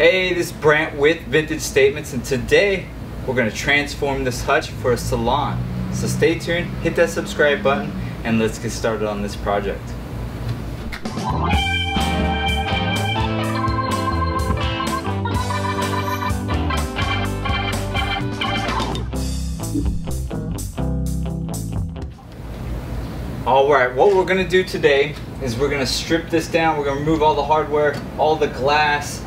Hey, this is Brant with Vintage Statements, and today we're going to transform this hutch for a salon. So stay tuned, hit that subscribe button, and let's get started on this project. Alright, what we're going to do today is we're going to strip this down. We're going to remove all the hardware, all the glass,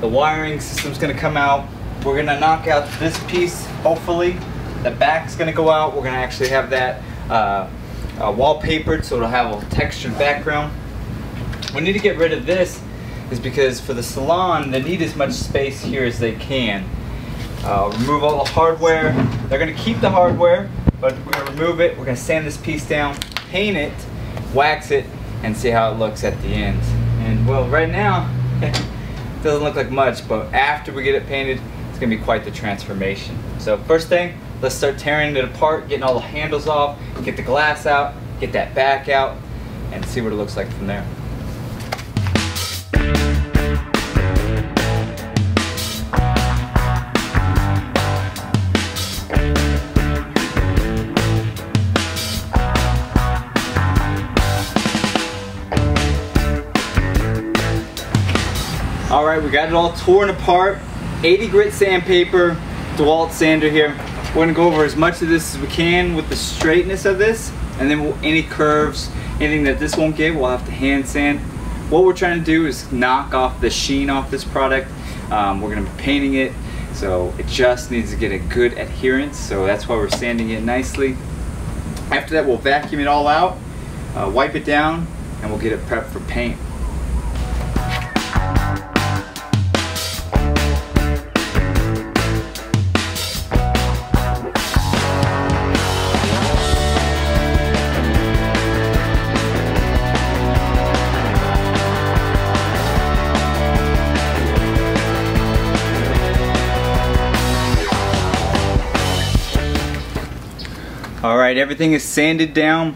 the wiring system's going to come out. We're going to knock out this piece, hopefully. The back's going to go out. We're going to actually have that uh, uh, wallpapered so it'll have a textured background. We need to get rid of this is because for the salon, they need as much space here as they can. Uh, remove all the hardware. They're going to keep the hardware, but we're to remove it. We're going to sand this piece down, paint it, wax it, and see how it looks at the end. And well, right now, doesn't look like much, but after we get it painted, it's gonna be quite the transformation. So first thing, let's start tearing it apart, getting all the handles off, get the glass out, get that back out, and see what it looks like from there. We got it all torn apart. 80 grit sandpaper, DeWalt sander here. We're gonna go over as much of this as we can with the straightness of this, and then we'll, any curves, anything that this won't get, we'll have to hand sand. What we're trying to do is knock off the sheen off this product. Um, we're gonna be painting it, so it just needs to get a good adherence, so that's why we're sanding it nicely. After that, we'll vacuum it all out, uh, wipe it down, and we'll get it prepped for paint. All right, everything is sanded down,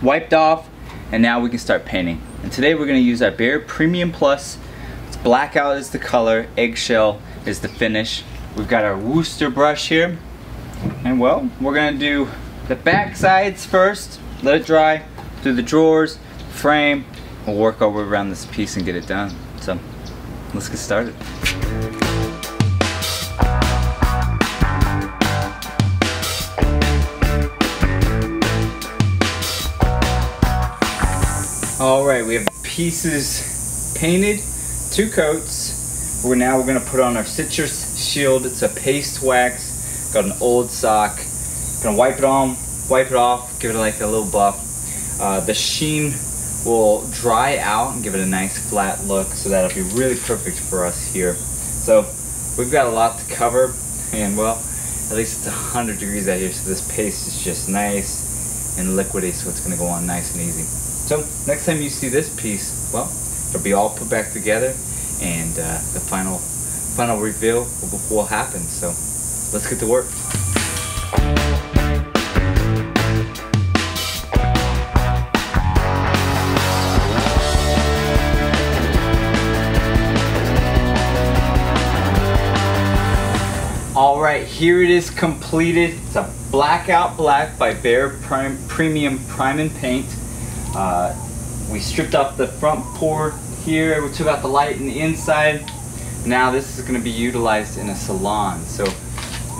wiped off, and now we can start painting. And today we're gonna use our Behr Premium Plus. It's blackout is the color, eggshell is the finish. We've got our Wooster brush here. And well, we're gonna do the back sides first, let it dry, do the drawers, frame, we'll work our way around this piece and get it done. So, let's get started. All right, we have pieces painted, two coats. We're now we're gonna put on our citrus shield. It's a paste wax. Got an old sock. Gonna wipe it on, wipe it off, give it like a little buff. Uh, the sheen will dry out and give it a nice flat look, so that'll be really perfect for us here. So we've got a lot to cover, and well, at least it's 100 degrees out here, so this paste is just nice and liquidy, so it's gonna go on nice and easy. So next time you see this piece, well, it'll be all put back together and uh, the final final reveal will, will happen. So let's get to work. All right, here it is completed. It's a blackout black by Behr Prime, Premium Prime and Paint. Uh, we stripped off the front port here, we took out the light in the inside. Now this is gonna be utilized in a salon. So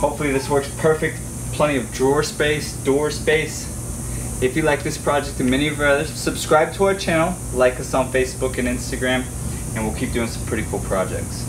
hopefully this works perfect. Plenty of drawer space, door space. If you like this project and many of our others, subscribe to our channel, like us on Facebook and Instagram, and we'll keep doing some pretty cool projects.